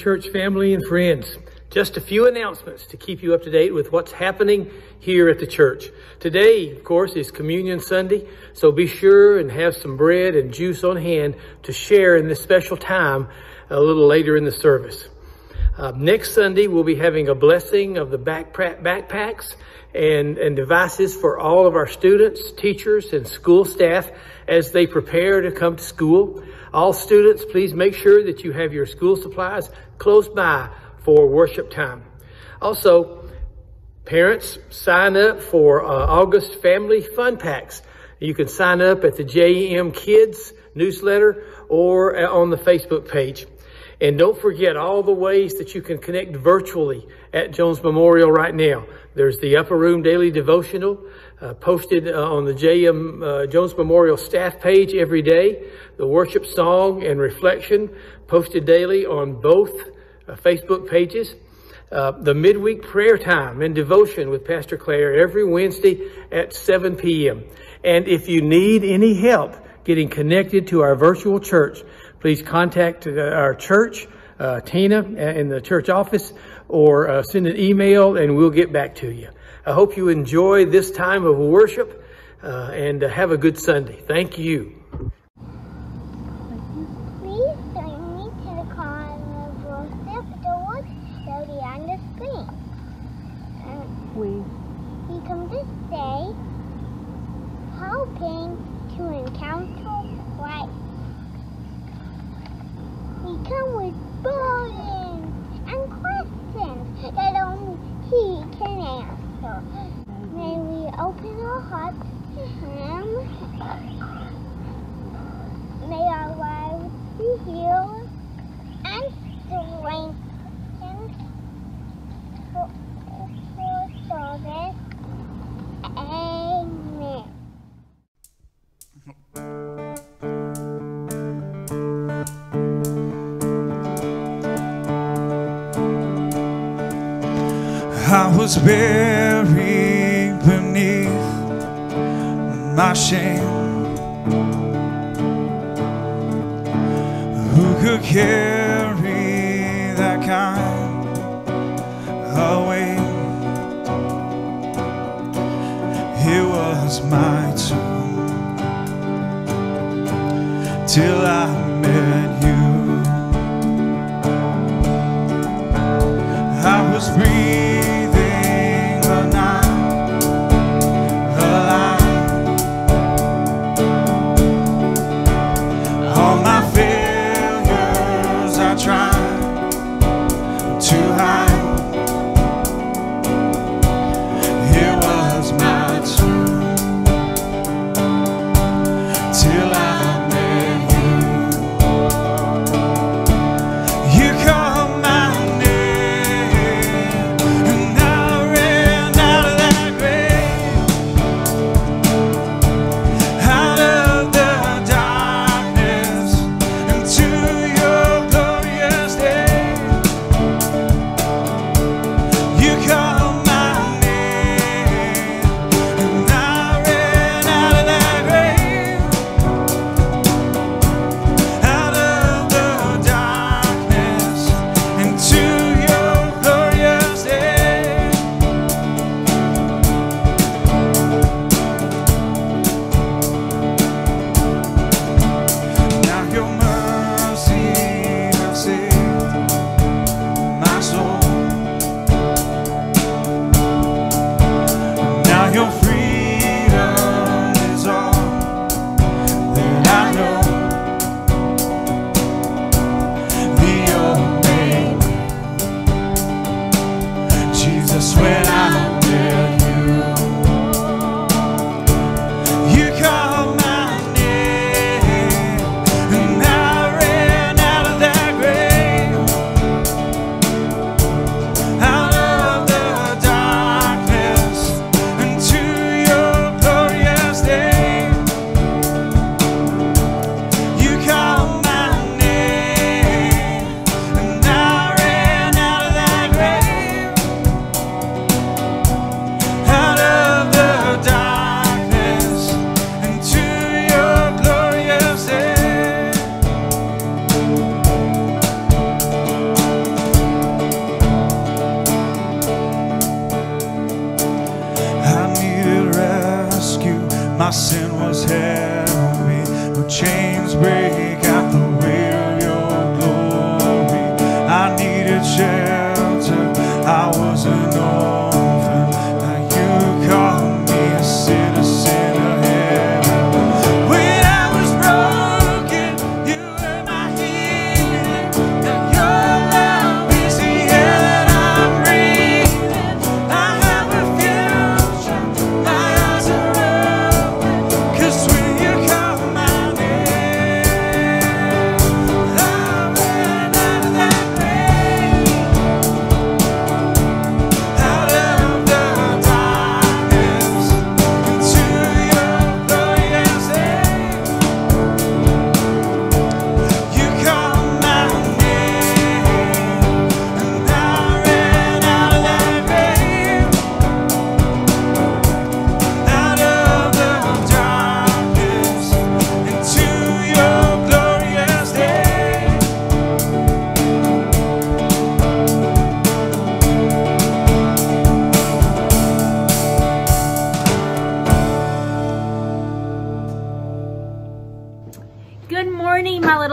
Church family and friends. Just a few announcements to keep you up to date with what's happening here at the church. Today, of course, is Communion Sunday, so be sure and have some bread and juice on hand to share in this special time a little later in the service. Uh, next Sunday, we'll be having a blessing of the backpacks and, and devices for all of our students, teachers, and school staff as they prepare to come to school. All students, please make sure that you have your school supplies close by for worship time. Also, parents, sign up for uh, August Family Fun Packs. You can sign up at the JEM Kids newsletter or uh, on the Facebook page. And don't forget all the ways that you can connect virtually at Jones Memorial right now. There's the Upper Room Daily Devotional uh, posted uh, on the JM uh, Jones Memorial staff page every day. The worship song and reflection posted daily on both uh, Facebook pages. Uh, the midweek prayer time and devotion with Pastor Clair every Wednesday at 7 p.m. And if you need any help getting connected to our virtual church, please contact uh, our church, Tina in the church office, or send an email and we'll get back to you. I hope you enjoy this time of worship uh, and uh, have a good Sunday. Thank you. Please me to the the. Um, we hoping to encounter come with burdens and questions that only He can answer. May we open our hearts to Him. May our lives be healed and strengthened for, for service. Amen. I was buried my shame. Who could carry that kind of weight? It was my tomb till I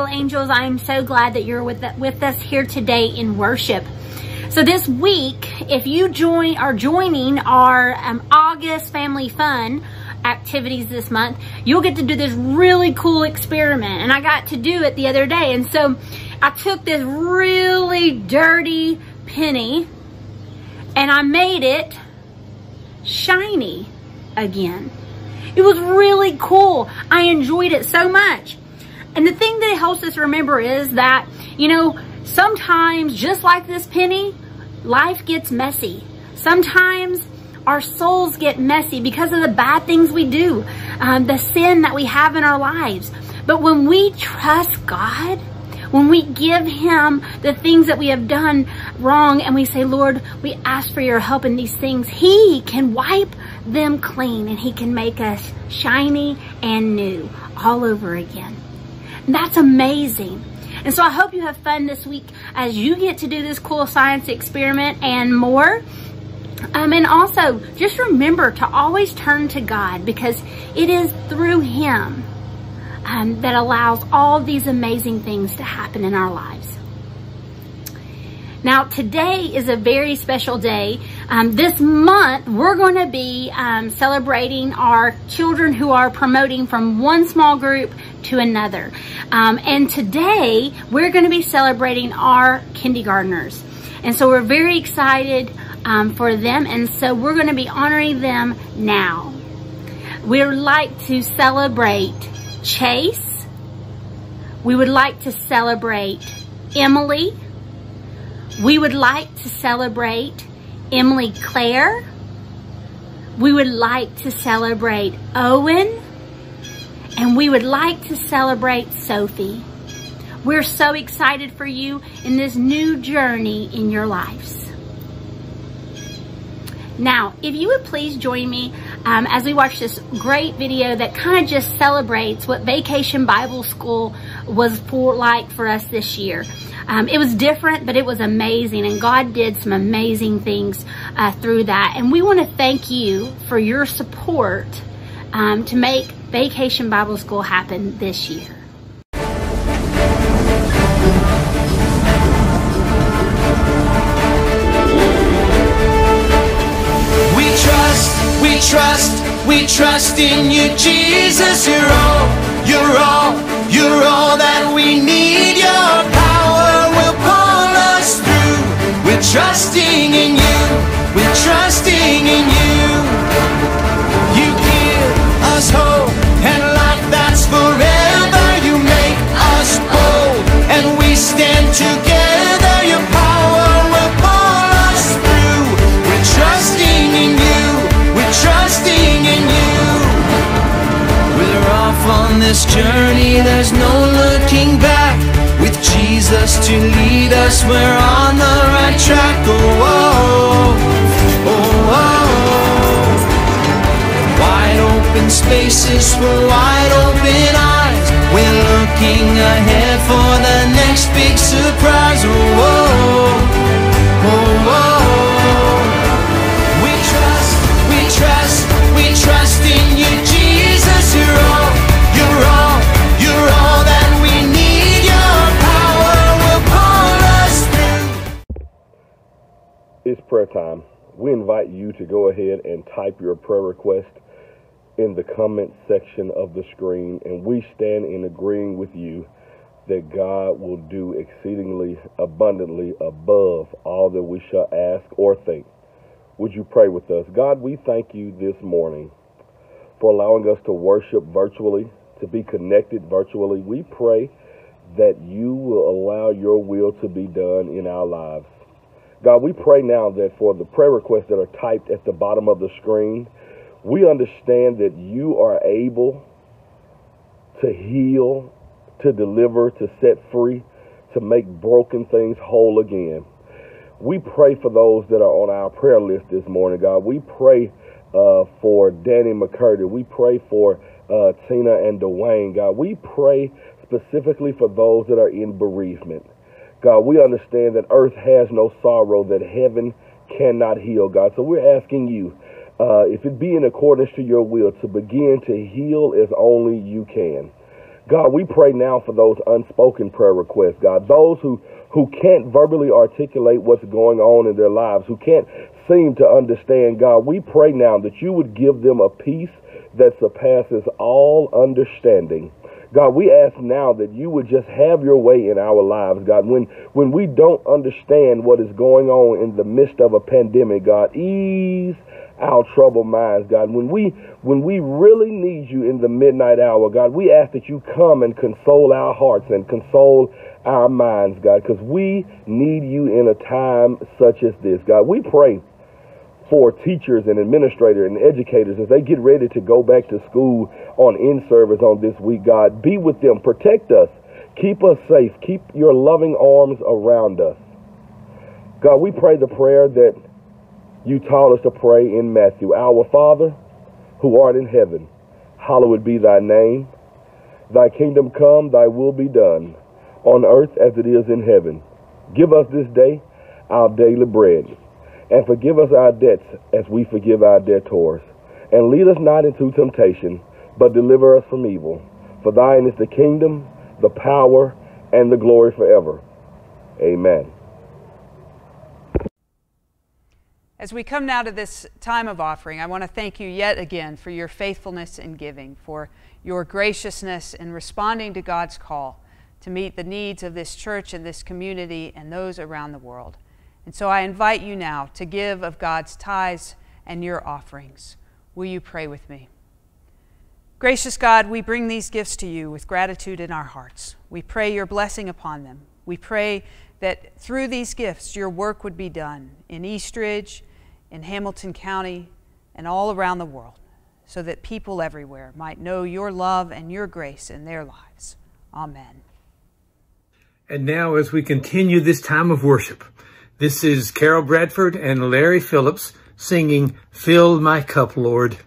angels. I am so glad that you're with, with us here today in worship. So this week, if you join are joining our um, August Family Fun activities this month, you'll get to do this really cool experiment. And I got to do it the other day. And so I took this really dirty penny and I made it shiny again. It was really cool. I enjoyed it so much. And the thing that helps us remember is that, you know, sometimes just like this penny, life gets messy. Sometimes our souls get messy because of the bad things we do, um, the sin that we have in our lives. But when we trust God, when we give him the things that we have done wrong and we say, Lord, we ask for your help in these things, he can wipe them clean and he can make us shiny and new all over again. That's amazing. And so I hope you have fun this week as you get to do this cool science experiment and more. Um, and also, just remember to always turn to God because it is through Him um, that allows all these amazing things to happen in our lives. Now, today is a very special day. Um, this month, we're going to be um, celebrating our children who are promoting from one small group to another. Um, and today, we're going to be celebrating our kindergartners. And so we're very excited um, for them. And so we're going to be honoring them now. We would like to celebrate Chase. We would like to celebrate Emily. We would like to celebrate Emily Claire. We would like to celebrate Owen. And we would like to celebrate Sophie. We're so excited for you in this new journey in your lives. Now, if you would please join me um, as we watch this great video that kind of just celebrates what Vacation Bible School was for like for us this year. Um, it was different, but it was amazing, and God did some amazing things uh, through that. And we want to thank you for your support um, to make Vacation Bible School happen this year. We trust, we trust, we trust in you, Jesus. You're all, you're all, you're all that we need. Journey. There's no looking back. With Jesus to lead us, we're on the right track. Oh, oh, oh, oh. oh. Wide open spaces for wide open eyes. We're looking ahead for the next big surprise. Oh, oh, oh. Prayer time. We invite you to go ahead and type your prayer request in the comment section of the screen, and we stand in agreeing with you that God will do exceedingly abundantly above all that we shall ask or think. Would you pray with us? God, we thank you this morning for allowing us to worship virtually, to be connected virtually. We pray that you will allow your will to be done in our lives. God, we pray now that for the prayer requests that are typed at the bottom of the screen, we understand that you are able to heal, to deliver, to set free, to make broken things whole again. We pray for those that are on our prayer list this morning, God. We pray uh, for Danny McCurdy. We pray for uh, Tina and Dwayne, God. We pray specifically for those that are in bereavement. God, we understand that earth has no sorrow, that heaven cannot heal, God. So we're asking you, uh, if it be in accordance to your will, to begin to heal as only you can. God, we pray now for those unspoken prayer requests, God, those who, who can't verbally articulate what's going on in their lives, who can't seem to understand, God, we pray now that you would give them a peace that surpasses all understanding. God, we ask now that you would just have your way in our lives, God. When when we don't understand what is going on in the midst of a pandemic, God, ease our troubled minds, God. When we when we really need you in the midnight hour, God, we ask that you come and console our hearts and console our minds, God, because we need you in a time such as this, God. We pray for teachers and administrators and educators as they get ready to go back to school on in service on this week, God. Be with them, protect us, keep us safe, keep your loving arms around us. God, we pray the prayer that you taught us to pray in Matthew. Our Father, who art in heaven, hallowed be thy name. Thy kingdom come, thy will be done, on earth as it is in heaven. Give us this day our daily bread and forgive us our debts as we forgive our debtors. And lead us not into temptation, but deliver us from evil. For thine is the kingdom, the power, and the glory forever. Amen. As we come now to this time of offering, I want to thank you yet again for your faithfulness in giving, for your graciousness in responding to God's call to meet the needs of this church and this community and those around the world. And so I invite you now to give of God's tithes and your offerings. Will you pray with me? Gracious God, we bring these gifts to you with gratitude in our hearts. We pray your blessing upon them. We pray that through these gifts your work would be done in East Ridge, in Hamilton County, and all around the world, so that people everywhere might know your love and your grace in their lives. Amen. And now, as we continue this time of worship, this is Carol Bradford and Larry Phillips singing Fill My Cup, Lord.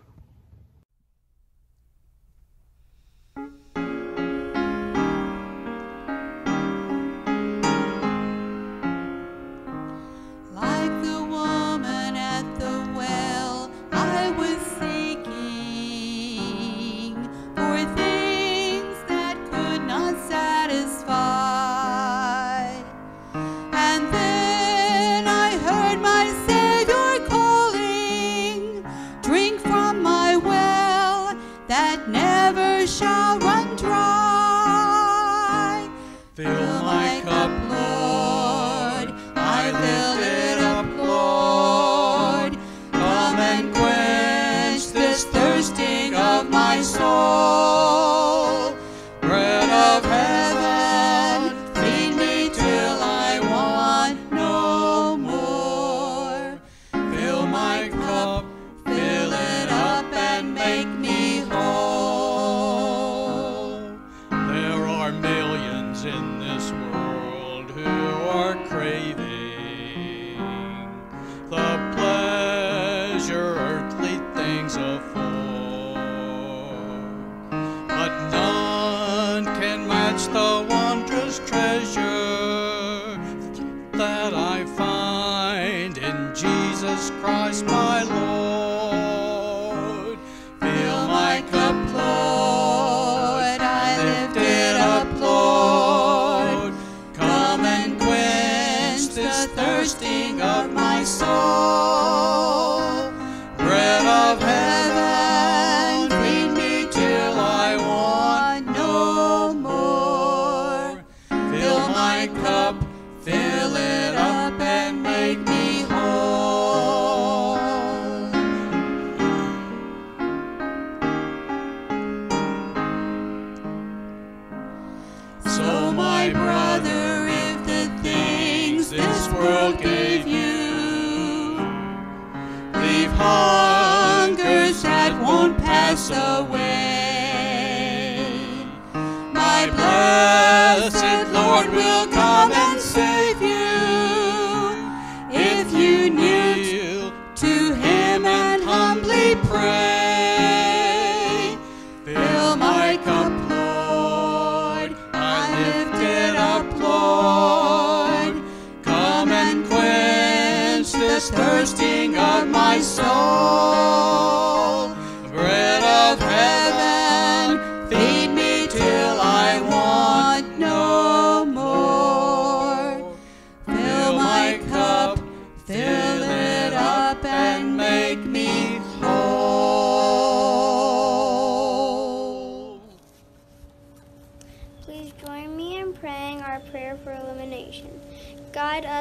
Jesus Christ my Lord.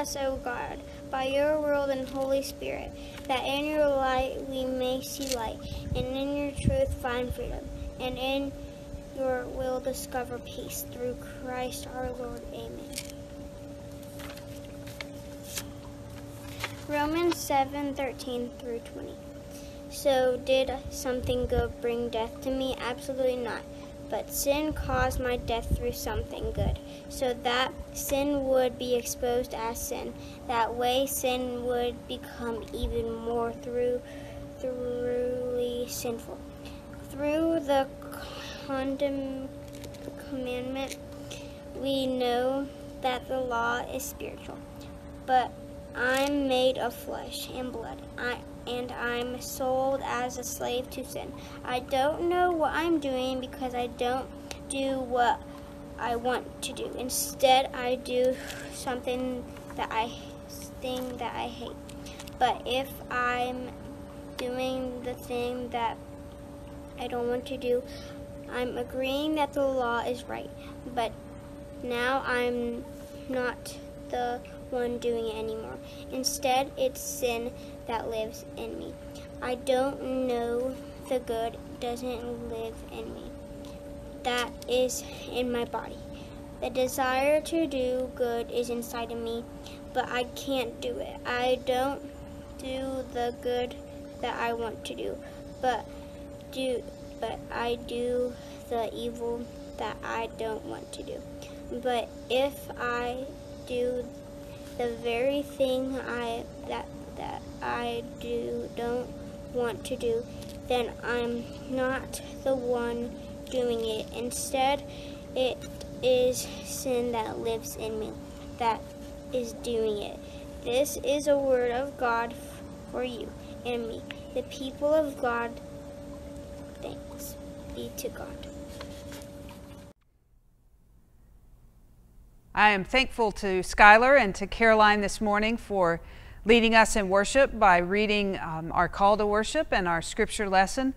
Us, O God, by your word and Holy Spirit, that in your light we may see light, and in your truth find freedom, and in your will discover peace. Through Christ our Lord. Amen. Romans 7 13 through 20. So, did something good bring death to me? Absolutely not. But sin caused my death through something good, so that sin would be exposed as sin. That way, sin would become even more through, thoroughly sinful. Through the condemn, commandment, we know that the law is spiritual, but I'm made of flesh and blood. I and I'm sold as a slave to sin. I don't know what I'm doing because I don't do what I want to do. Instead, I do something that I thing that I hate. But if I'm doing the thing that I don't want to do, I'm agreeing that the law is right. But now I'm not the one doing it anymore. Instead, it's sin that lives in me. I don't know the good doesn't live in me. That is in my body. The desire to do good is inside of me, but I can't do it. I don't do the good that I want to do, but do but I do the evil that I don't want to do. But if I do the very thing I that that I do don't want to do, then I'm not the one doing it. Instead, it is sin that lives in me that is doing it. This is a word of God for you and me, the people of God. Thanks be to God. I am thankful to Skylar and to Caroline this morning for leading us in worship by reading um, our call to worship and our scripture lesson.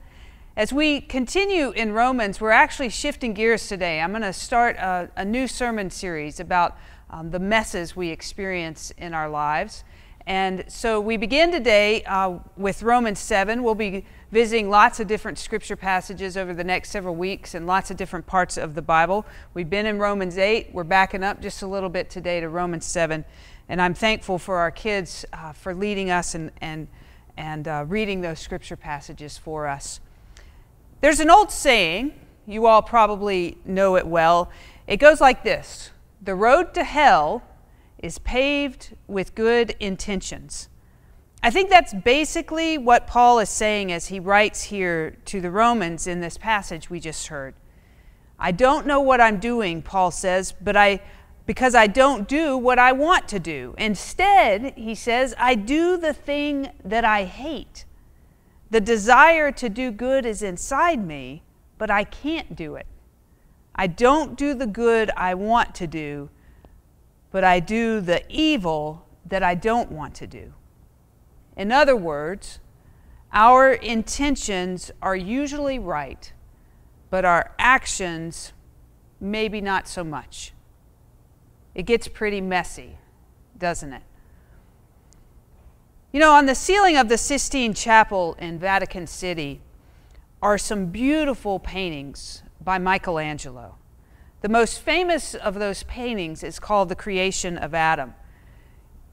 As we continue in Romans, we're actually shifting gears today. I'm going to start a, a, new sermon series about um, the messes we experience in our lives. And so we begin today uh, with Romans 7. We'll be visiting lots of different scripture passages over the next several weeks and lots of different parts of the Bible. We've been in Romans 8. We're backing up just a little bit today to Romans 7. And I'm thankful for our kids uh, for leading us and, and, and uh, reading those scripture passages for us. There's an old saying, you all probably know it well. It goes like this The road to hell is paved with good intentions. I think that's basically what Paul is saying as he writes here to the Romans in this passage we just heard. I don't know what I'm doing, Paul says, but I because I don't do what I want to do. Instead, he says, I do the thing that I hate. The desire to do good is inside me, but I can't do it. I don't do the good I want to do, but I do the evil that I don't want to do. In other words, our intentions are usually right, but our actions maybe not so much. It gets pretty messy, doesn't it? You know, on the ceiling of the Sistine Chapel in Vatican City are some beautiful paintings by Michelangelo. The most famous of those paintings is called The Creation of Adam.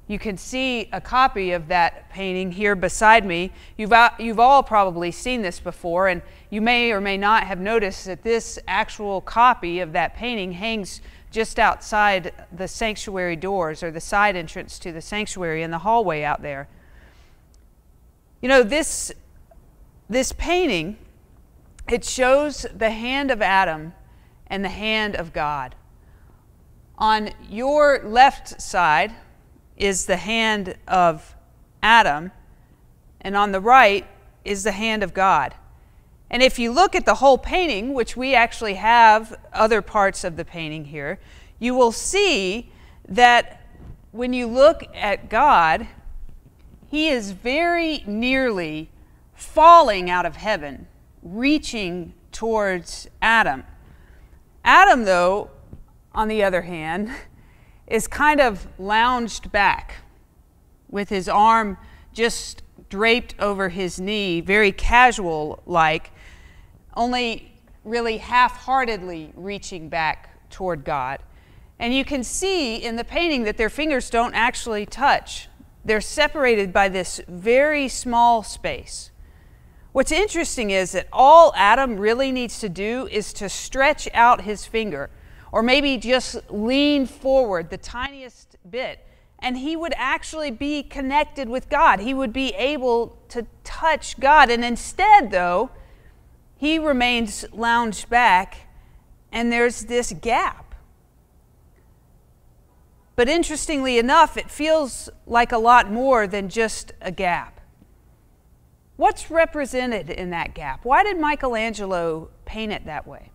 You can see a copy of that painting here beside me. You've, you've all probably seen this before, and you may or may not have noticed that this actual copy of that painting hangs just outside the sanctuary doors or the side entrance to the sanctuary in the hallway out there. You know, this, this painting, it shows the hand of Adam and the hand of God. On your left side is the hand of Adam, and on the right is the hand of God. And if you look at the whole painting, which we actually have other parts of the painting here, you will see that when you look at God, He is very nearly falling out of heaven, reaching towards Adam. Adam, though, on the other hand, is kind of lounged back with his arm just draped over his knee, very casual like, only really half heartedly reaching back toward God. And you can see in the painting that their fingers don't actually touch. They're separated by this very small space. What's interesting is that all Adam really needs to do is to stretch out his finger, or maybe just lean forward the tiniest bit, and he would actually be connected with God. He would be able to touch God. And instead, though, he remains lounged back, and there's this gap. But interestingly enough, it feels like a lot more than just a gap. What's represented in that gap? Why did Michelangelo paint it that way?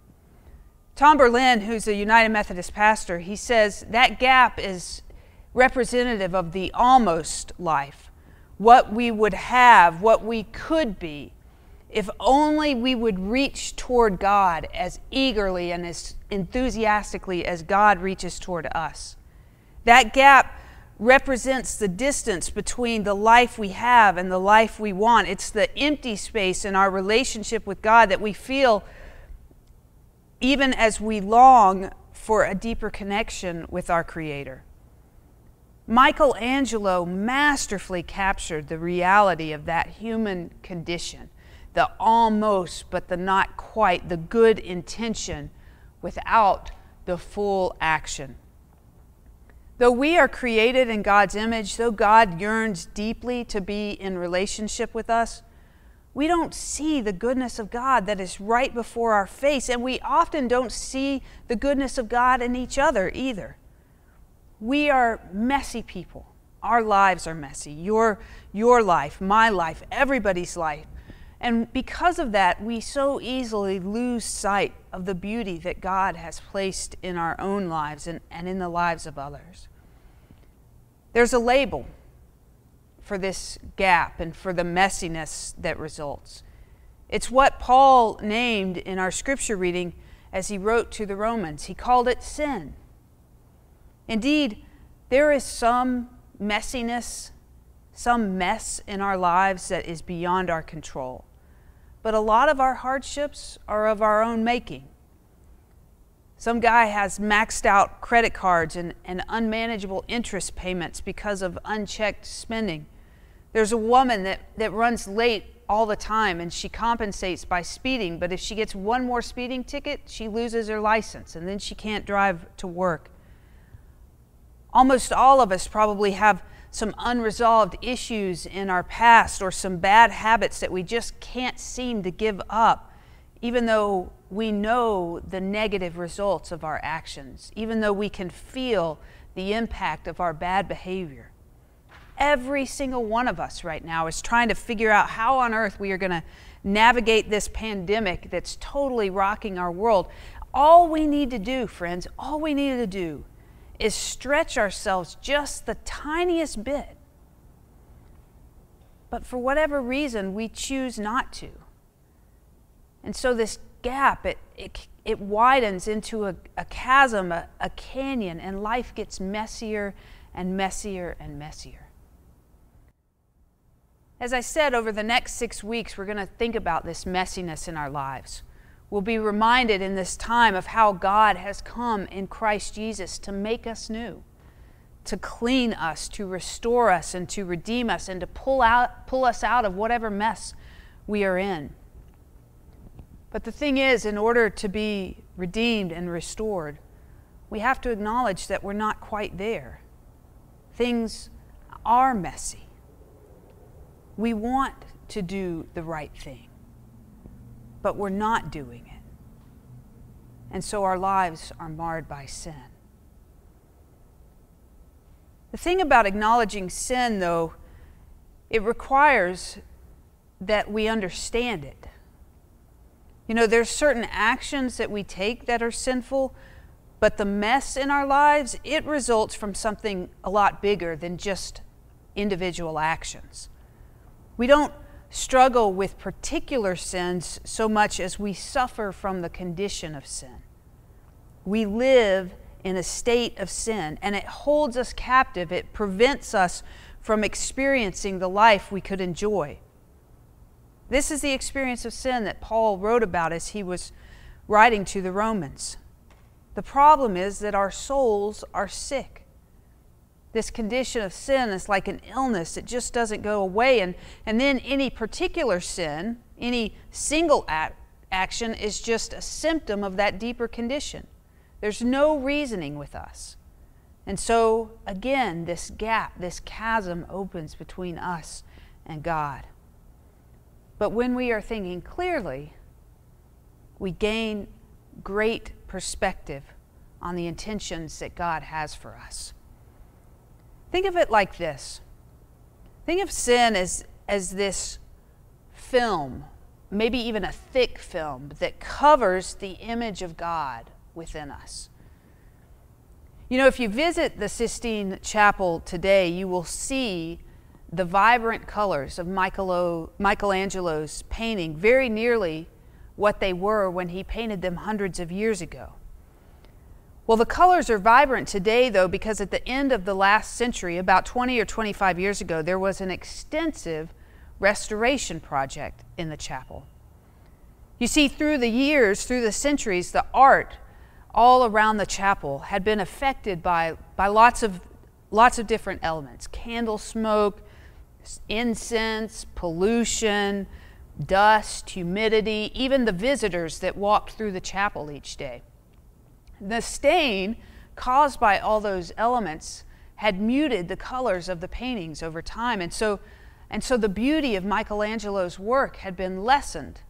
Tom Berlin, who's a United Methodist pastor, he says that gap is representative of the almost life, what we would have, what we could be, if only we would reach toward God as eagerly and as enthusiastically as God reaches toward us. That gap represents the distance between the life we have and the life we want. It's the empty space in our relationship with God that we feel even as we long for a deeper connection with our Creator. Michelangelo masterfully captured the reality of that human condition, the almost but the not quite, the good intention without the full action. Though we are created in God's image, though God yearns deeply to be in relationship with us, we don't see the goodness of God that is right before our face, and we often don't see the goodness of God in each other either. We are messy people. Our lives are messy. Your, your life, my life, everybody's life. And because of that, we so easily lose sight of the beauty that God has placed in our own lives and, and in the lives of others. There's a label for this gap and for the messiness that results. It's what Paul named in our scripture reading as he wrote to the Romans. He called it sin. Indeed, there is some messiness, some mess in our lives that is beyond our control. But a lot of our hardships are of our own making. Some guy has maxed out credit cards and, and unmanageable interest payments because of unchecked spending. There's a woman that, that runs late all the time and she compensates by speeding, but if she gets one more speeding ticket, she loses her license and then she can't drive to work. Almost all of us probably have some unresolved issues in our past or some bad habits that we just can't seem to give up, even though we know the negative results of our actions, even though we can feel the impact of our bad behavior. Every single one of us right now is trying to figure out how on earth we are going to navigate this pandemic that's totally rocking our world. All we need to do, friends, all we need to do is stretch ourselves just the tiniest bit. But for whatever reason, we choose not to. And so this gap, it, it, it widens into a, a chasm, a, a canyon, and life gets messier and messier and messier. As I said, over the next six weeks, we're going to think about this messiness in our lives. We'll be reminded in this time of how God has come in Christ Jesus to make us new, to clean us, to restore us, and to redeem us, and to pull, out, pull us out of whatever mess we are in. But the thing is, in order to be redeemed and restored, we have to acknowledge that we're not quite there. Things are messy. We want to do the right thing, but we're not doing it. And so our lives are marred by sin. The thing about acknowledging sin, though, it requires that we understand it. You know, there's certain actions that we take that are sinful, but the mess in our lives, it results from something a lot bigger than just individual actions. We don't struggle with particular sins so much as we suffer from the condition of sin. We live in a state of sin, and it holds us captive. It prevents us from experiencing the life we could enjoy. This is the experience of sin that Paul wrote about as he was writing to the Romans. The problem is that our souls are sick. This condition of sin is like an illness, it just doesn't go away. And, and then any particular sin, any single act, action, is just a symptom of that deeper condition. There's no reasoning with us. And so, again, this gap, this chasm opens between us and God. But when we are thinking clearly, we gain great perspective on the intentions that God has for us. Think of it like this think of sin as, as this film, maybe even a thick film, that covers the image of God within us. You know, if you visit the Sistine Chapel today, you will see the vibrant colors of Michelangelo's painting very nearly what they were when he painted them hundreds of years ago. Well, the colors are vibrant today, though, because at the end of the last century, about 20 or 25 years ago, there was an extensive restoration project in the chapel. You see, through the years, through the centuries, the art all around the chapel had been affected by, by lots, of, lots of different elements candle smoke, incense, pollution, dust, humidity, even the visitors that walked through the chapel each day. The stain caused by all those elements had muted the colors of the paintings over time. And so, and so the beauty of Michelangelo's work had been lessened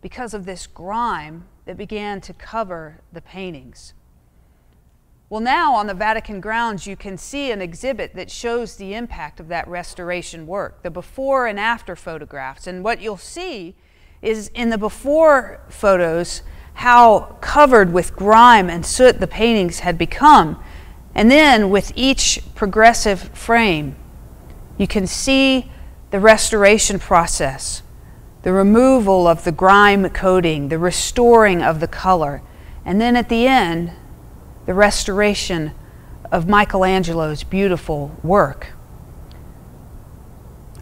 because of this grime that began to cover the paintings. Well, now on the Vatican grounds, you can see an exhibit that shows the impact of that restoration work, the before and after photographs. And what you'll see is in the before photos, how covered with grime and soot the paintings had become. And then with each progressive frame, you can see the restoration process, the removal of the grime coating, the restoring of the color, and then at the end, the restoration of Michelangelo's beautiful work.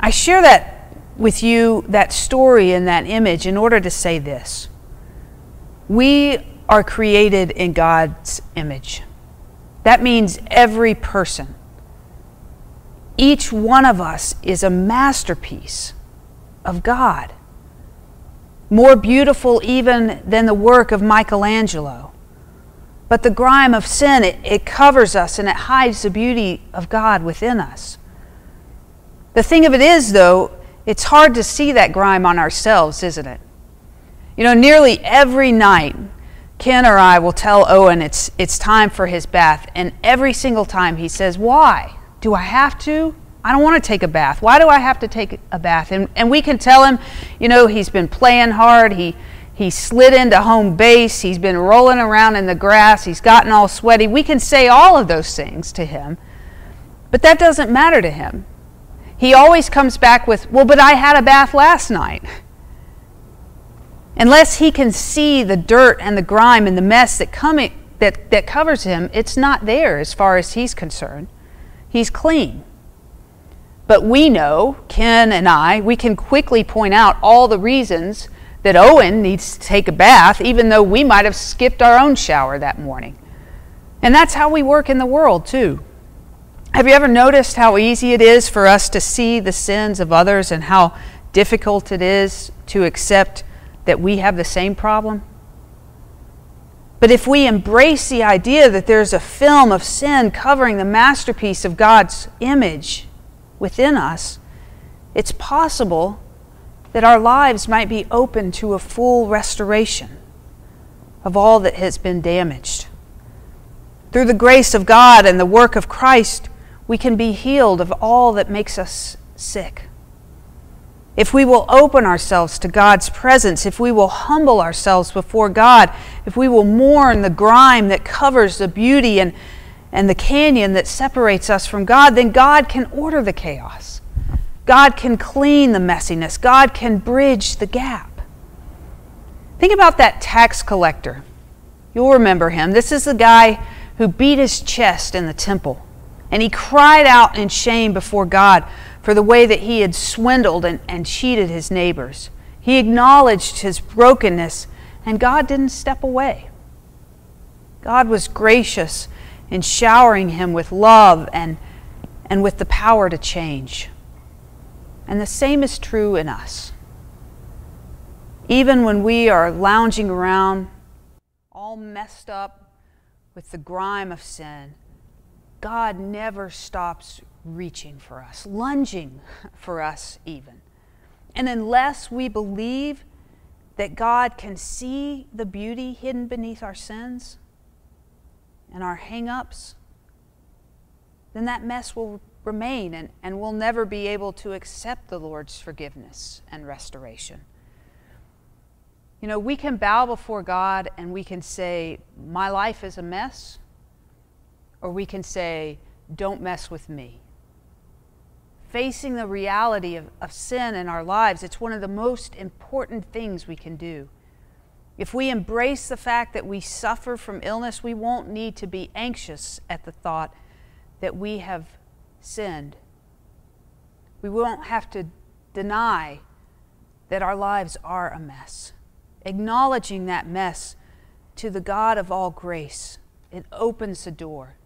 I share that with you, that story and that image, in order to say this. We are created in God's image. That means every person. Each one of us is a masterpiece of God, more beautiful even than the work of Michelangelo. But the grime of sin, it, it covers us and it hides the beauty of God within us. The thing of it is, though, it's hard to see that grime on ourselves, isn't it? You know, nearly every night, Ken or I will tell Owen it's, it's time for his bath, and every single time he says, Why? Do I have to? I don't want to take a bath. Why do I have to take a bath? And, and we can tell him, you know, he's been playing hard, he, He slid into home base. He's been rolling around in the grass. He's gotten all sweaty. We can say all of those things to him, but that doesn't matter to him. He always comes back with, Well, but I had a bath last night. Unless he can see the dirt and the grime and the mess that, coming, that, that covers him, it's not there as far as he's concerned. He's clean. But we know, Ken and I, we can quickly point out all the reasons that Owen needs to take a bath, even though we might have skipped our own shower that morning. And that's how we work in the world, too. Have you ever noticed how easy it is for us to see the sins of others and how difficult it is to accept that we have the same problem? But if we embrace the idea that there's a film of sin covering the masterpiece of God's image within us, it's possible that our lives might be open to a full restoration of all that has been damaged. Through the grace of God and the work of Christ, we can be healed of all that makes us sick. If we will open ourselves to God's presence, if we will humble ourselves before God, if we will mourn the grime that covers the beauty and, and the canyon that separates us from God, then God can order the chaos. God can clean the messiness. God can bridge the gap. Think about that tax collector. You'll remember him. This is the guy who beat his chest in the temple. And he cried out in shame before God for the way that he had swindled and, and cheated his neighbors. He acknowledged his brokenness, and God didn't step away. God was gracious in showering him with love and, and with the power to change. And the same is true in us. Even when we are lounging around, all messed up with the grime of sin, God never stops reaching for us, lunging for us, even. And unless we believe that God can see the beauty hidden beneath our sins and our hang ups, then that mess will remain and, and we'll never be able to accept the Lord's forgiveness and restoration. You know, we can bow before God and we can say, My life is a mess, or we can say, Don't mess with me. Facing the reality of, of sin in our lives, it's one of the most important things we can do. If we embrace the fact that we suffer from illness, we won't need to be anxious at the thought that we have sinned. We won't have to deny that our lives are a mess. Acknowledging that mess to the God of all grace, it opens the door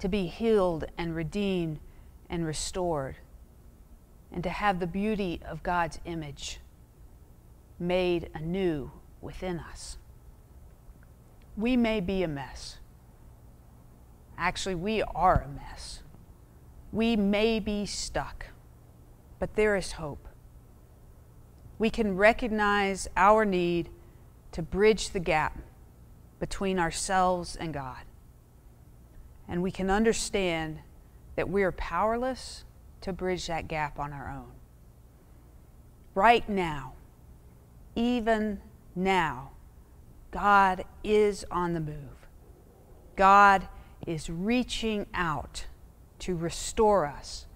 to be healed and redeemed and restored, and to have the beauty of God's image made anew within us. We may be a mess. Actually, we are a mess. We may be stuck, but there is hope. We can recognize our need to bridge the gap between ourselves and God. And we can understand that we are powerless to bridge that gap on our own. Right now, even now, God is on the move. God is reaching out to restore us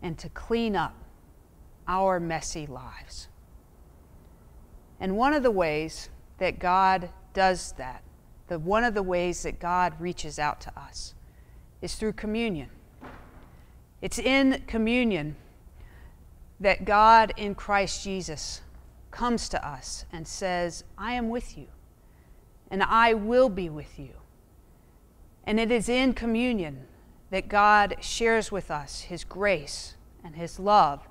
and to clean up our messy lives. And one of the ways that God does that, the one of the ways that God reaches out to us is through communion. It's in communion that God in Christ Jesus comes to us and says, I am with you, and I will be with you. And it is in communion that God shares with us His grace and His love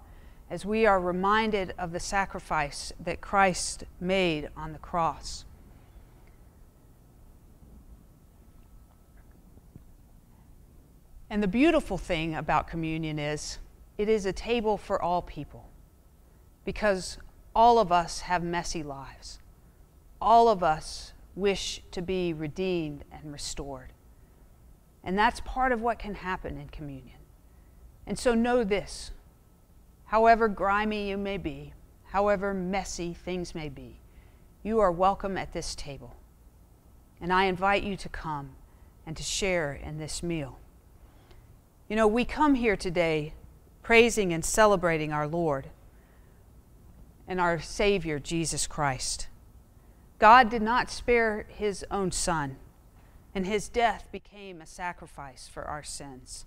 as we are reminded of the sacrifice that Christ made on the cross. And the beautiful thing about communion is it is a table for all people because all of us have messy lives. All of us wish to be redeemed and restored. And that's part of what can happen in communion. And so know this however grimy you may be, however messy things may be, you are welcome at this table. And I invite you to come and to share in this meal. You know, we come here today praising and celebrating our Lord and our Savior, Jesus Christ. God did not spare his own Son, and his death became a sacrifice for our sins.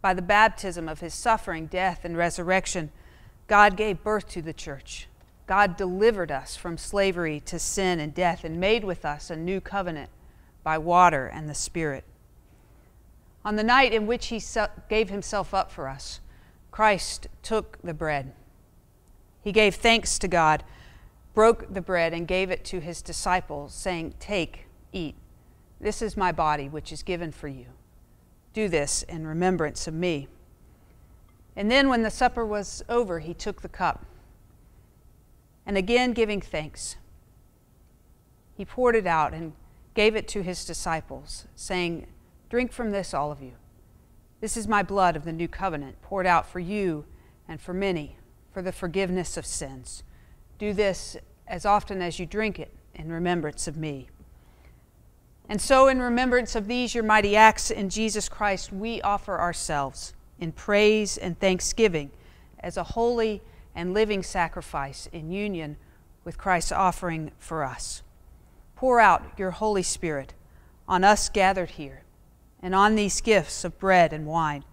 By the baptism of his suffering, death, and resurrection, God gave birth to the church. God delivered us from slavery to sin and death and made with us a new covenant by water and the Spirit. On the night in which he gave himself up for us, Christ took the bread. He gave thanks to God, broke the bread, and gave it to his disciples, saying, Take, eat. This is my body, which is given for you. Do this in remembrance of me. And then, when the supper was over, he took the cup. And again, giving thanks, he poured it out and gave it to his disciples, saying, Drink from this, all of you. This is my blood of the new covenant, poured out for you and for many for the forgiveness of sins. Do this as often as you drink it in remembrance of me. And so, in remembrance of these, your mighty acts in Jesus Christ, we offer ourselves in praise and thanksgiving as a holy and living sacrifice in union with Christ's offering for us. Pour out your Holy Spirit on us gathered here and on these gifts of bread and wine.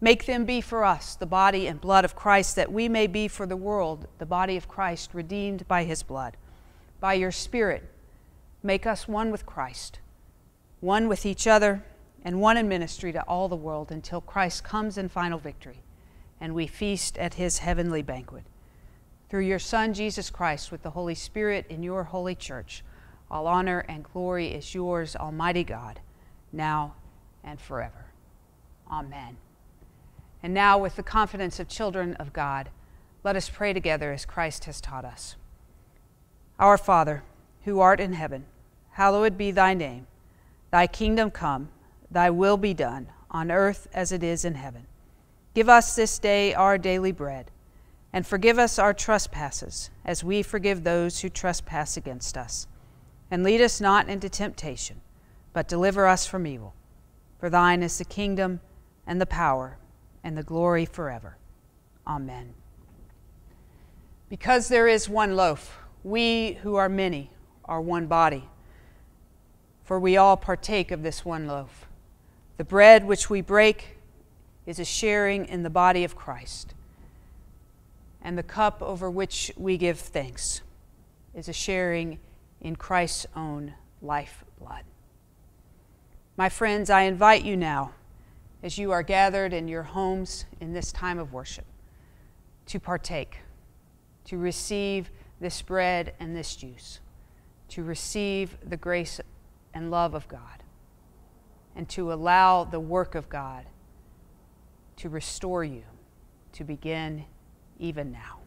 Make them be for us the body and blood of Christ, that we may be for the world the body of Christ, redeemed by his blood. By your Spirit, make us one with Christ, one with each other, and one in ministry to all the world until Christ comes in final victory and we feast at his heavenly banquet. Through your Son, Jesus Christ, with the Holy Spirit in your holy church, all honor and glory is yours, Almighty God, now and forever. Amen. And now, with the confidence of children of God, let us pray together as Christ has taught us. Our Father, who art in heaven, hallowed be thy name. Thy kingdom come, thy will be done, on earth as it is in heaven. Give us this day our daily bread, and forgive us our trespasses, as we forgive those who trespass against us. And lead us not into temptation, but deliver us from evil. For thine is the kingdom, and the power, and the glory forever. Amen. Because there is one loaf, we who are many are one body, for we all partake of this one loaf. The bread which we break, is a sharing in the body of Christ. And the cup over which we give thanks is a sharing in Christ's own life blood. My friends, I invite you now, as you are gathered in your homes in this time of worship, to partake, to receive this bread and this juice, to receive the grace and love of God, and to allow the work of God to restore you to begin even now.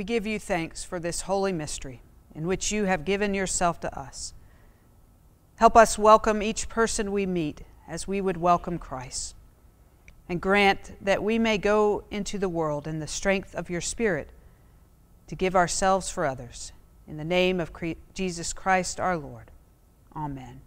We give you thanks for this holy mystery in which you have given yourself to us. Help us welcome each person we meet as we would welcome Christ. And grant that we may go into the world in the strength of your Spirit to give ourselves for others. In the name of Jesus Christ our Lord. Amen.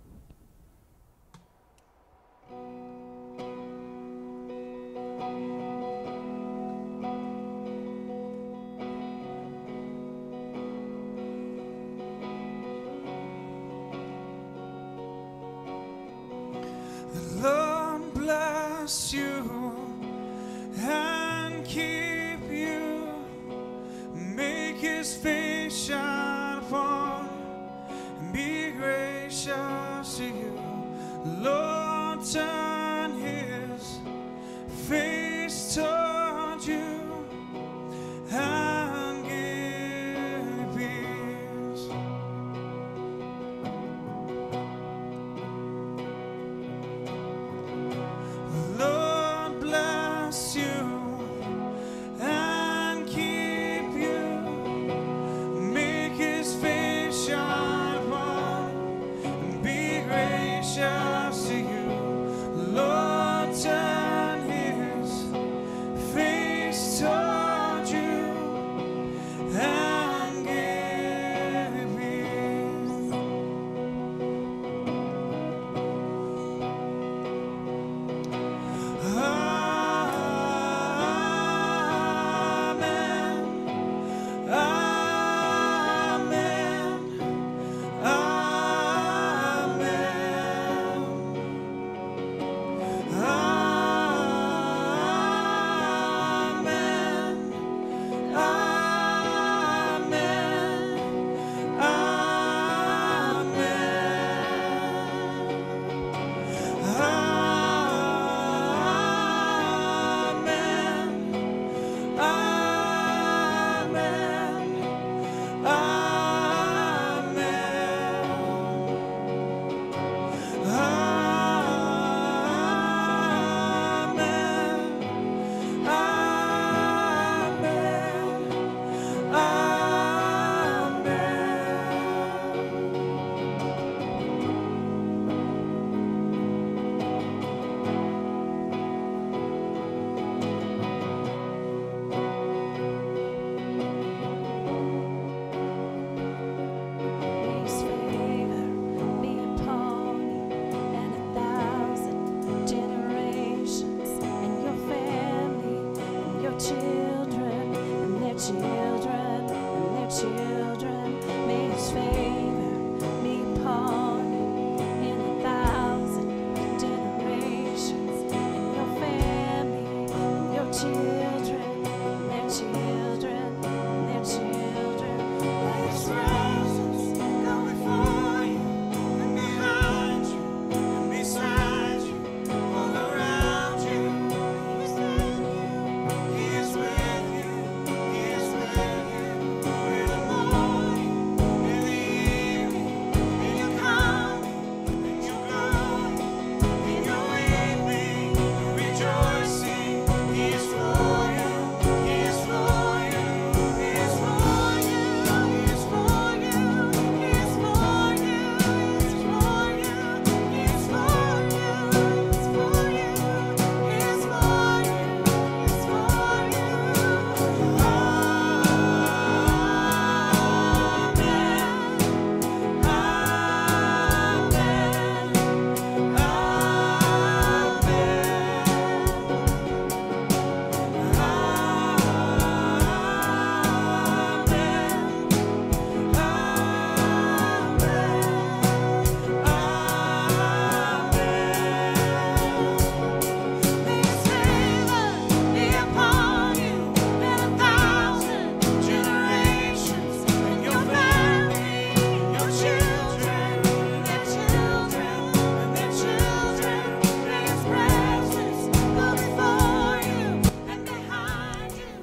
you.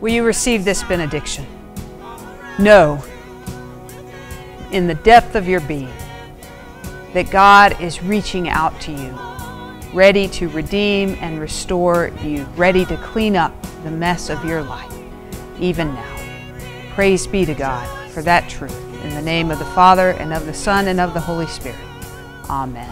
Will you receive this benediction? Know in the depth of your being that God is reaching out to you, ready to redeem and restore you, ready to clean up the mess of your life, even now. Praise be to God for that truth. In the name of the Father, and of the Son, and of the Holy Spirit. Amen.